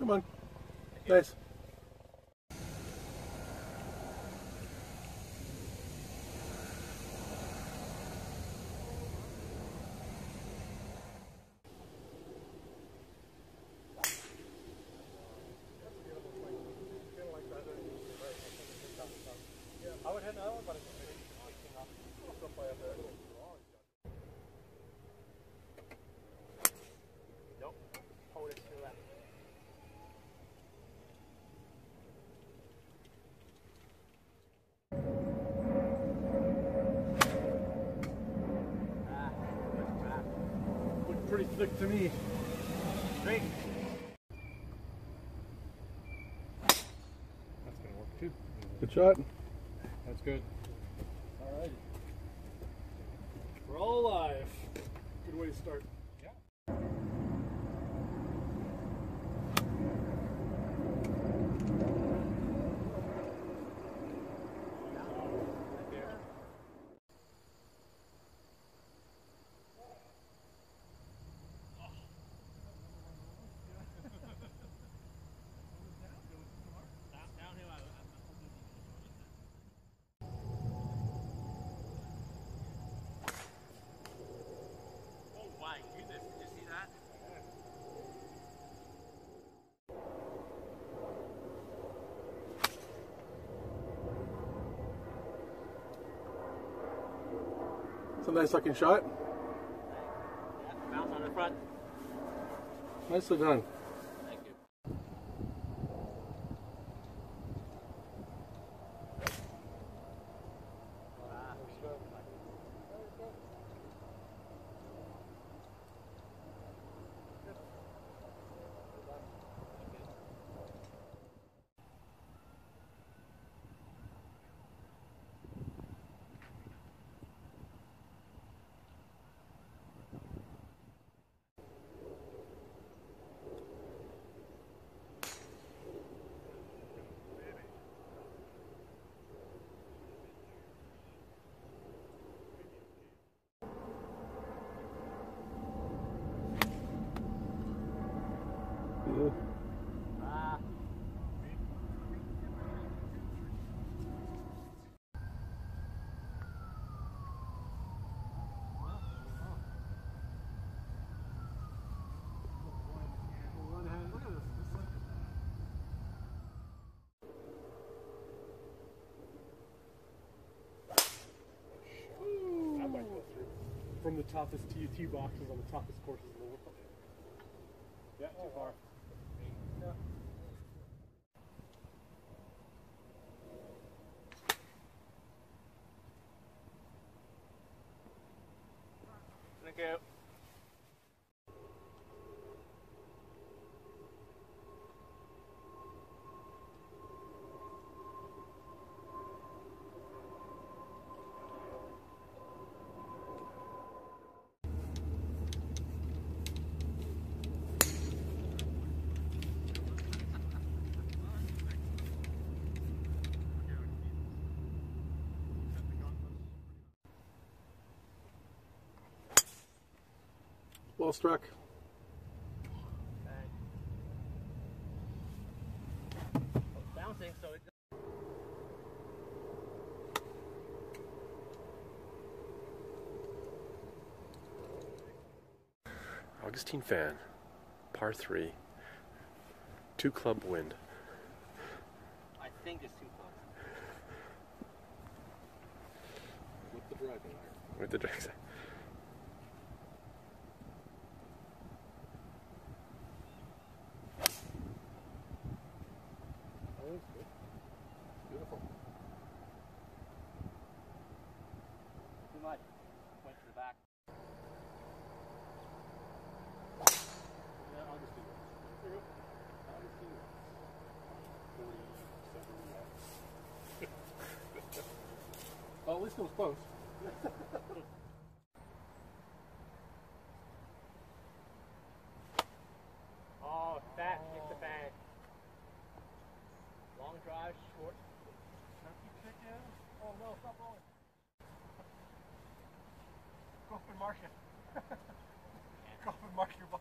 Come on. Nice. Pretty thick to me. Straight. That's gonna work too. Good shot. That's good. Alrighty. We're all alive. Good way to start. A nice looking shot. Yeah, bounce on the front. Nicely done. Thank you. Yeah. Ah. That might go through. From the toughest TUT boxes on the toughest courses in the world. Yeah, too far. Yeah. Well struck. Bouncing, so it. Augustine Fan, par three, two club wind. I think it's too close. With the driving iron. With the drag Oh, that's good. Beautiful. Too much. Went to the back. Yeah, I'll just do this. You go. I'll just do this. 47 Well, at least it was close. wordt. Oh, wel, stap al. Koffie marsje. Koop.